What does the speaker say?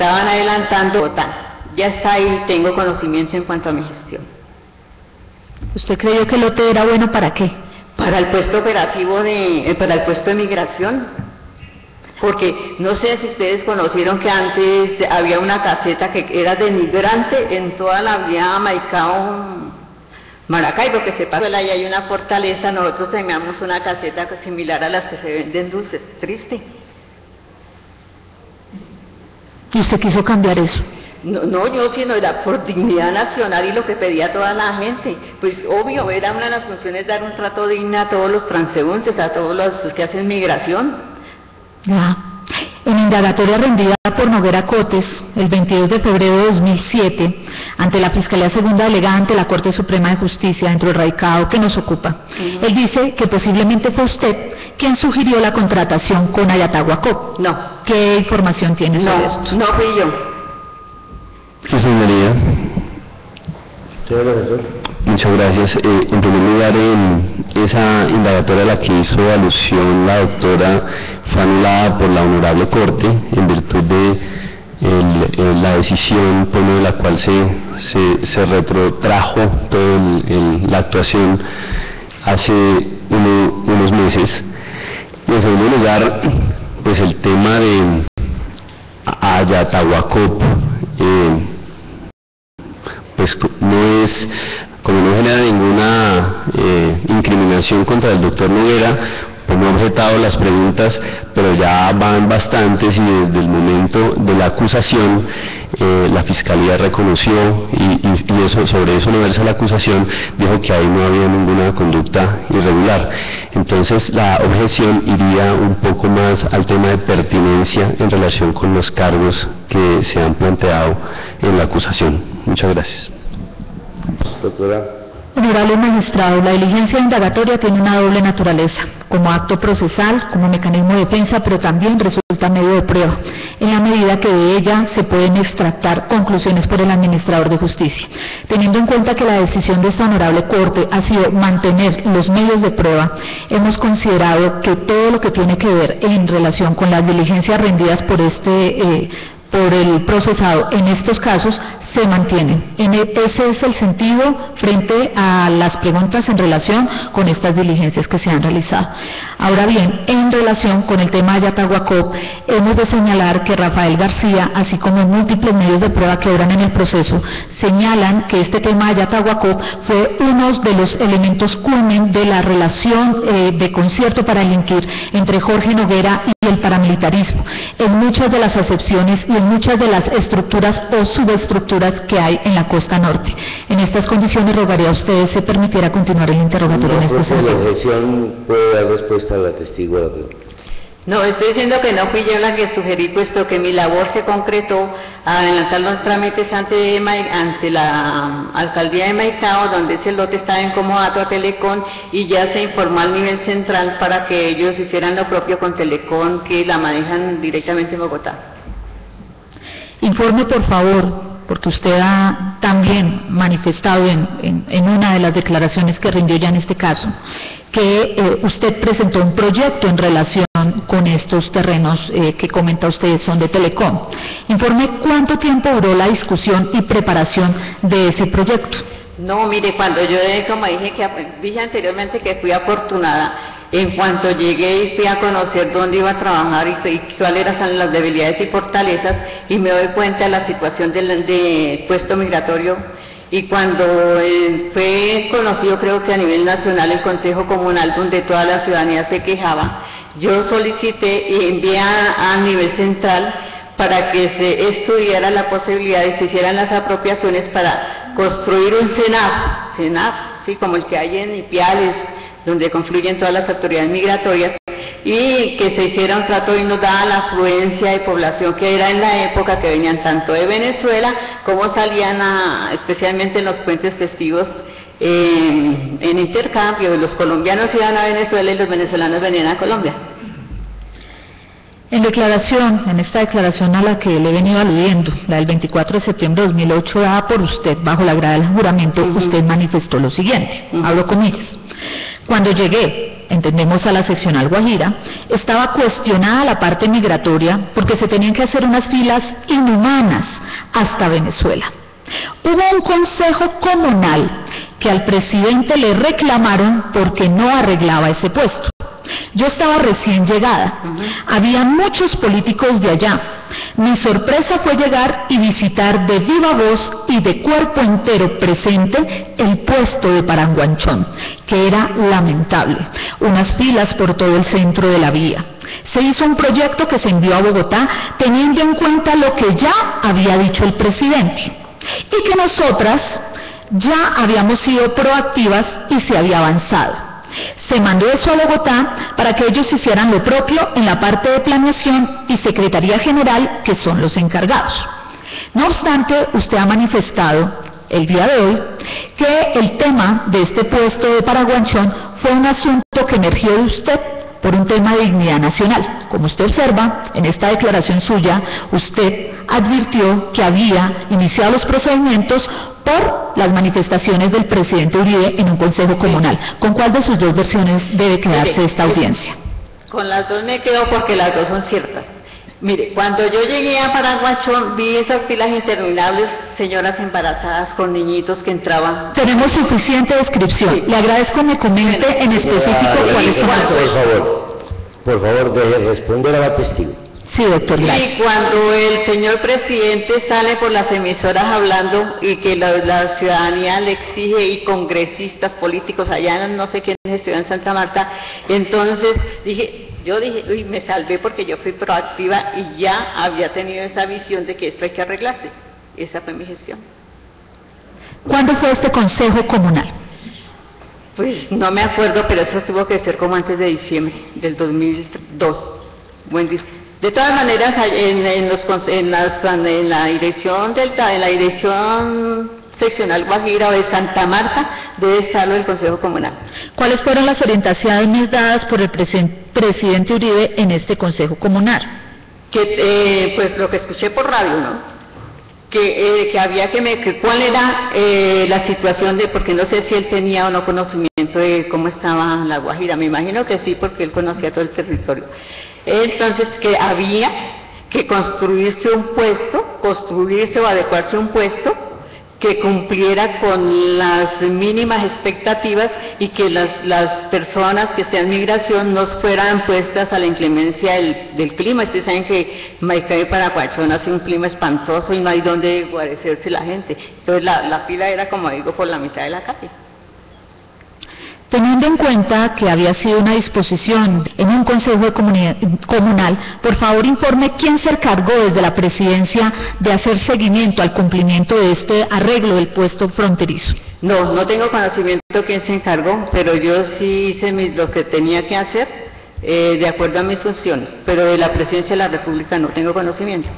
estaban adelantando Ya está ahí, tengo conocimiento en cuanto a mi gestión. ¿Usted creyó que el lote era bueno para qué? Para el puesto operativo de, eh, para el puesto de migración. Porque no sé si ustedes conocieron que antes había una caseta que era denigrante en toda la vía Maicao Maracaibo, que se pasó y hay una fortaleza, nosotros teníamos una caseta similar a las que se venden dulces, triste. ¿Y usted quiso cambiar eso? No, no, yo sino era por dignidad nacional y lo que pedía toda la gente. Pues obvio, era una de las funciones dar un trato digno a todos los transeúntes, a todos los que hacen migración. Ya. En indagatoria rendida por Noguera Cotes el 22 de febrero de 2007 ante la Fiscalía Segunda Delegada ante la Corte Suprema de Justicia dentro del radicado que nos ocupa, él dice que posiblemente fue usted quien sugirió la contratación con Ayatahuacó. No. ¿Qué información tiene sobre esto? No fui yo. Muchas gracias. Eh, en primer lugar, esa indagatoria a la que hizo alusión la doctora fue anulada por la Honorable Corte en virtud de la decisión por de la cual se, retrotrajo toda la actuación hace unos meses. Y en segundo lugar, pues el tema de Ayatahuacop, eh, pues como no genera ninguna eh, incriminación contra el doctor Noguera, pues no hemos aceptado las preguntas, pero ya van bastantes y desde el momento de la acusación eh, la Fiscalía reconoció y, sobre eso no versa la acusación, dijo que ahí no había ninguna conducta irregular. Entonces la objeción iría un poco más al tema de pertinencia en relación con los cargos que se han planteado en la acusación. Muchas gracias. Doctora. Honorable magistrado, la diligencia indagatoria tiene una doble naturaleza, como acto procesal, como mecanismo de defensa, pero también resulta medio de prueba, en la medida que de ella se pueden extractar conclusiones por el administrador de justicia. Teniendo en cuenta que la decisión de esta honorable Corte ha sido mantener los medios de prueba, hemos considerado que todo lo que tiene que ver en relación con las diligencias rendidas por este eh, por el procesado en estos casos se mantienen. E, ese es el sentido frente a las preguntas en relación con estas diligencias que se han realizado. Ahora bien, en relación con el tema de hemos de señalar que Rafael García, así como múltiples medios de prueba que obran en el proceso, señalan que este tema de Yatahuacop fue uno de los elementos culmen de la relación eh, de concierto para delinquir entre Jorge Noguera y el paramilitarismo, en muchas de las acepciones y en muchas de las estructuras o subestructuras que hay en la costa norte. En estas condiciones rogaría a ustedes se permitiera continuar el interrogatorio en este sentido. La objeción puede dar respuesta a la testigo de la no, estoy diciendo que no fui yo la que sugerí, puesto que mi labor se concretó a adelantar los trámites ante, ante la um, alcaldía de Maicao, donde ese lote estaba en comodato a Telecom, y ya se informó al nivel central para que ellos hicieran lo propio con Telecom, que la manejan directamente en Bogotá. Informe, por favor, porque usted ha también manifestado en, en, una de las declaraciones que rindió ya en este caso, que eh, usted presentó un proyecto en relación con estos terrenos eh, que comenta usted son de Telecom. Informe cuánto tiempo duró la discusión y preparación de ese proyecto. No, mire, cuando yo como dije que dije anteriormente que fui afortunada, en cuanto llegué y fui a conocer dónde iba a trabajar y, cuáles eran las debilidades y fortalezas y me doy cuenta de la situación del de puesto migratorio y cuando eh, fue conocido creo que a nivel nacional el Consejo Comunal donde toda la ciudadanía se quejaba, yo solicité y envié a, nivel central para que se estudiara la posibilidad de se hicieran las apropiaciones para construir un CENAP, CENAP, sí, como el que hay en Ipiales, donde confluyen todas las autoridades migratorias, y que se hiciera un trato y nos daba la afluencia de población que era en la época que venían tanto de Venezuela como salían a, especialmente en los puentes festivos en intercambio, los colombianos iban a Venezuela y los venezolanos venían a Colombia. En declaración, en esta declaración a la que le he venido aludiendo, la del 24 de septiembre de 2008, dada por usted bajo la grada del juramento, usted manifestó lo siguiente, hablo comillas. Cuando llegué entendemos a la seccional Guajira, estaba cuestionada la parte migratoria porque se tenían que hacer unas filas inhumanas hasta Venezuela. Hubo un consejo comunal que al presidente le reclamaron porque no arreglaba ese puesto. Yo estaba recién llegada. Había muchos políticos de allá. Mi sorpresa fue llegar y visitar de viva voz y de cuerpo entero presente el puesto de Paranguanchón, que era lamentable. Unas filas por todo el centro de la vía. Se hizo un proyecto que se envió a Bogotá teniendo en cuenta lo que ya había dicho el presidente y que nosotras ya habíamos sido proactivas y se había avanzado. Se mandó eso a Bogotá para que ellos hicieran lo propio en la parte de planeación y Secretaría General, que son los encargados. No obstante, usted ha manifestado el día de hoy que el tema de este puesto de Paraguanchón fue un asunto que emergió de usted por un tema de dignidad nacional. Como usted observa, en esta declaración suya, usted advirtió que había iniciado los procedimientos por las manifestaciones del presidente Uribe en un consejo comunal. ¿Con cuál de sus dos versiones debe quedarse esta audiencia? Con las dos me quedo porque las dos son ciertas. Mire, cuando yo llegué a Paraguachón vi esas filas interminables, señoras embarazadas con niñitos que entraban. Tenemos suficiente descripción. Le agradezco me comente en específico cuáles son las Por favor, por favor, deje responder a la testigo. Sí, doctor. Y cuando el señor presidente sale por las emisoras hablando y que la, ciudadanía le exige y congresistas políticos allá no sé quién estudió en Santa Marta, entonces dije, yo dije, uy, me salvé porque yo fui proactiva y ya había tenido esa visión de que esto hay que arreglarse. Esa fue mi gestión. ¿Cuándo fue este consejo comunal? Pues no me acuerdo, pero eso tuvo que ser como antes de diciembre del 2002. Buen día. De todas maneras, en, los, en, la dirección del, en la dirección seccional Guajira o de Santa Marta debe estarlo el Consejo Comunal. ¿Cuáles fueron las orientaciones dadas por el presidente Uribe en este Consejo Comunal? Que, eh, pues lo que escuché por radio, ¿no? Que, eh, que había que me, que cuál era eh, la situación de, porque no sé si él tenía o no conocimiento de cómo estaba la Guajira, me imagino que sí, porque él conocía todo el territorio. Entonces, que había que construirse un puesto, construirse o adecuarse un puesto que cumpliera con las mínimas expectativas y que las, personas que sean migración no fueran puestas a la inclemencia del, clima. Ustedes saben que Maicay Paraguachón hace un clima espantoso y no hay donde guarecerse la gente. Entonces la, la fila era, como digo, por la mitad de la calle. Teniendo en cuenta que había sido una disposición en un consejo comunal, por favor informe quién se encargó desde la presidencia de hacer seguimiento al cumplimiento de este arreglo del puesto fronterizo. No, no tengo conocimiento quién se encargó, pero yo sí hice lo que tenía que hacer eh, de acuerdo a mis funciones, pero de la presidencia de la República no tengo conocimiento.